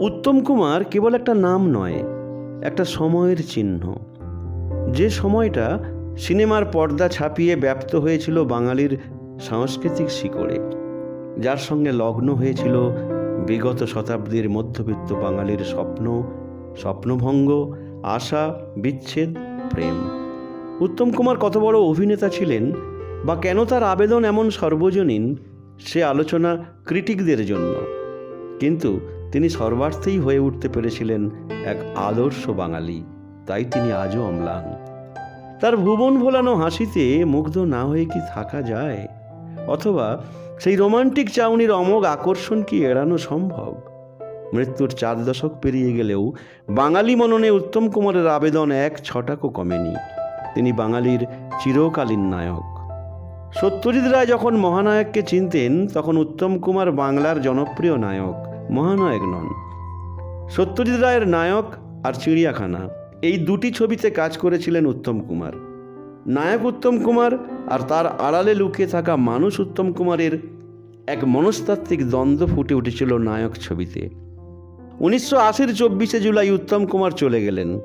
উত্তম কুমার কেবল একটা নাম নয়, একটা সময়ের চিহ্ন। যে সময়টা সিনেমার পর্দা ছাপিয়ে ব্যপ্ত হয়েছিল বাঙালির সাংস্কৃতিক শিকড়ে, যার সঙ্গে লগ্ন হয়েছিল বিগত শতাব্দীর মধ্যবিত্ত বাঙালির স্বপ্ন, স্বপ্নভঙ্গ, আশা, বিচ্ছেদ, প্রেম। উত্তম কুমার কত বড় অভিনেতা ছিলেন বা কেন তার আবেদন এমন সর্বজনীন, সে আলোচনা ক্রিটিকদের জন্য। কিন্তু তিনি সর্বার্থেই হয়ে উঠতে পেরেছিলেন এক আদর্শ বাঙালি, তাই তিনি আজও অম্লান। তার ভুবন ভোলানো হাসিতে মুগ্ধ না হয়ে কি থাকা যায়? অথবা সেই রোমান্টিক চাউনির অমোঘ আকর্ষণ কি এড়ানো সম্ভব? মৃত্যুর চার দশক পেরিয়ে গেলেও বাঙালি মননে উত্তম কুমারের আবেদন এক ছটাকও কমেনি। তিনি বাঙালির চিরকালীন নায়ক। সত্যজিৎ রায় যখন মহানায়ককে চিনতেন, তখন উত্তম কুমার বাংলার জনপ্রিয় নায়ক। মহানায়ক নন। সত্যজিৎ রায়ের নায়ক আর চিড়িয়াখানা, এই দুটি ছবিতে কাজ করেছিলেন উত্তম কুমার। নায়ক উত্তম কুমার আর তার আড়ালে লুকিয়ে থাকা মানুষ উত্তম কুমারের এক মনস্তাত্ত্বিক দ্বন্দ্ব ফুটে উঠেছিল নায়ক ছবিতে। উনিশশো আশির চব্বিশে জুলাই উত্তম কুমার চলে গেলেন।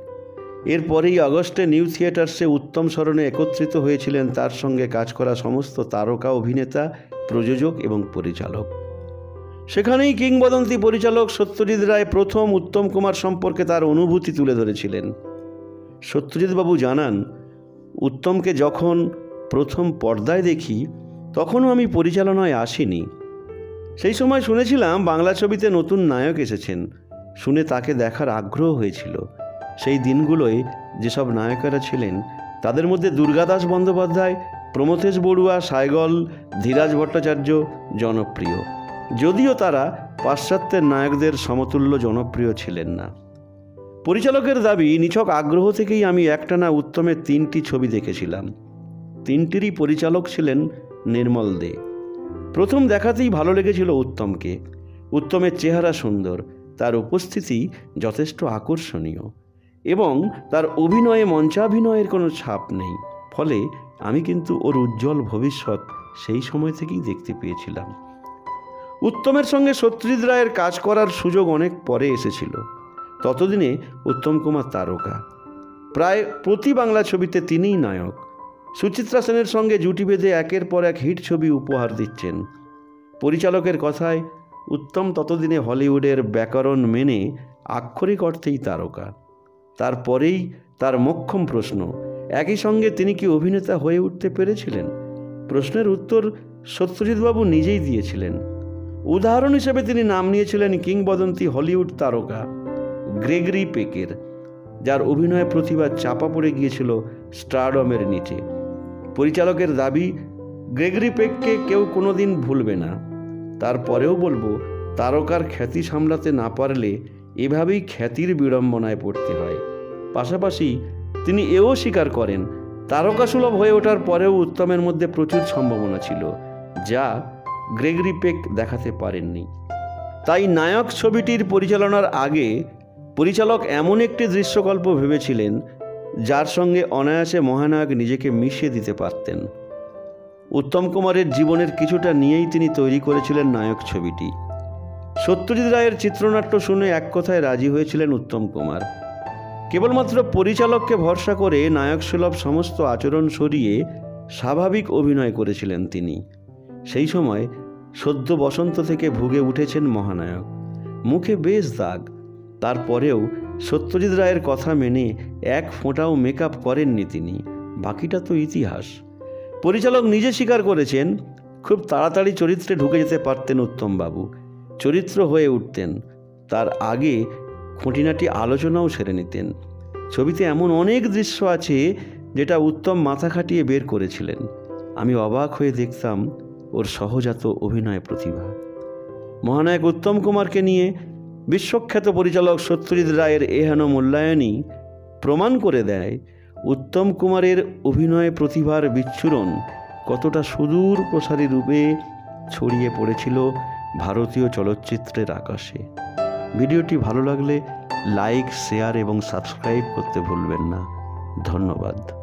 এরপরেই আগস্টে নিউ থিয়েটার্সে উত্তম স্মরণে একত্রিত হয়েছিলেন তার সঙ্গে কাজ করা সমস্ত তারকা, অভিনেতা, প্রযোজক এবং পরিচালক। সেখানেই কিংবদন্তি পরিচালক সত্যজিৎ রায় প্রথম উত্তম কুমার সম্পর্কে তার অনুভূতি তুলে ধরেছিলেন। সত্যজিৎবাবু জানান, উত্তমকে যখন প্রথম পর্দায় দেখি, তখনও আমি পরিচালনায় আসিনি। সেই সময় শুনেছিলাম বাংলা ছবিতে নতুন নায়ক এসেছেন। শুনে তাকে দেখার আগ্রহ হয়েছিল। সেই দিনগুলোয় যেসব নায়কেরা ছিলেন, তাদের মধ্যে দুর্গাদাস বন্দ্যোপাধ্যায়, প্রমথেশ বড়ুয়া সাইগল ধীরাজ ভট্টাচার্য জনপ্রিয়। যদিও তারা পাশ্চাত্যের নায়কদের সমতুল্য জনপ্রিয় ছিলেন না। পরিচালকের দাবি, নিছক আগ্রহ থেকেই আমি একটানা উত্তমের তিনটি ছবি দেখেছিলাম। তিনটিরই পরিচালক ছিলেন নির্মল দে। প্রথম দেখাতেই ভালো লেগেছিল উত্তমকে। উত্তমের চেহারা সুন্দর, তার উপস্থিতি যথেষ্ট আকর্ষণীয় এবং তার অভিনয়ে মঞ্চাভিনয়ের কোনো ছাপ নেই। ফলে আমি কিন্তু ওর উজ্জ্বল ভবিষ্যৎ সেই সময় থেকেই দেখতে পেয়েছিলাম। উত্তমের সঙ্গে সত্যজিৎ রায়ের কাজ করার সুযোগ অনেক পরে এসেছিল। ততদিনে উত্তম কুমার তারকা। প্রায় প্রতি বাংলা ছবিতে তিনিই নায়ক। সুচিত্রা সেনের সঙ্গে জুটি বেঁধে একের পর এক হিট ছবি উপহার দিচ্ছেন। পরিচালকের কথায়, উত্তম ততদিনে হলিউডের ব্যাকরণ মেনে আক্ষরিক অর্থেই তারকা। তারপরেই তার মক্ষম প্রশ্ন, একই সঙ্গে তিনি কি অভিনেতা হয়ে উঠতে পেরেছিলেন? প্রশ্নের উত্তর সত্যজিৎবাবু নিজেই দিয়েছিলেন। উদাহরণ হিসেবে তিনি নাম নিয়েছিলেন কিংবদন্তি হলিউড তারকা গ্রেগরি পেকের, যার অভিনয় প্রতিভা চাপা পড়ে গিয়েছিল স্টারডমের নিচে। পরিচালকের দাবি, গ্রেগরি পেককে কেউ কোনোদিন ভুলবে না। তারপরেও বলব, তারকার খ্যাতি সামলাতে না পারলে এভাবেই খ্যাতির বিড়ম্বনায় পড়তে হয়। পাশাপাশি তিনি এও স্বীকার করেন, তারকাসুলভ হয়ে ওঠার পরেও উত্তমের মধ্যে প্রচুর সম্ভাবনা ছিল, যা গ্রেগরি পেক দেখাতে পারেননি। তাই নায়ক ছবিটির পরিচালনার আগে পরিচালক এমন একটি দৃশ্যকল্প ভেবেছিলেন, যার সঙ্গে অনায়াসে মহানায়ক নিজেকে মিশিয়ে দিতে পারতেন। উত্তম কুমারের জীবনের কিছুটা নিয়েই তিনি তৈরি করেছিলেন নায়ক ছবিটি। সত্যজিৎ রায়ের চিত্রনাট্য শুনে এক কথায় রাজি হয়েছিলেন উত্তম কুমার। কেবলমাত্র পরিচালককে ভরসা করে নায়ক সুলভ সমস্ত আচরণ সরিয়ে স্বাভাবিক অভিনয় করেছিলেন তিনি। সেই সময় সদ্য বসন্ত থেকে ভুগে উঠেছেন মহানায়ক। মুখে বেশ দাগ। তারপরেও সত্যজিৎ রায়ের কথা মেনে এক ফোঁটাও মেকআপ করেননি তিনি। বাকিটা তো ইতিহাস। পরিচালক নিজে স্বীকার করেছেন, খুব তাড়াতাড়ি চরিত্রে ঢুকে যেতে পারতেন উত্তমবাবু। চরিত্র হয়ে উঠতেন। তার আগে খুঁটিনাটি আলোচনাও সেরে নিতেন। ছবিতে এমন অনেক দৃশ্য আছে, যেটা উত্তম মাথা খাটিয়ে বের করেছিলেন। আমি অবাক হয়ে দেখতাম ওর সহজাত অভিনয় প্রতিভা। মহানায়ক উত্তম কুমারকে নিয়ে বিশ্বখ্যাত পরিচালক সত্যজিৎ রায়ের এহেন মূল্যায়নই প্রমাণ করে দেয় উত্তম কুমারের অভিনয় প্রতিভার বিচ্ছুরণ কতটা সুদূর প্রসারী রূপে ছড়িয়ে পড়েছিল ভারতীয় চলচ্চিত্রের আকাশে। ভিডিওটি ভালো লাগলে লাইক, শেয়ার এবং সাবস্ক্রাইব করতে ভুলবেন না। ধন্যবাদ।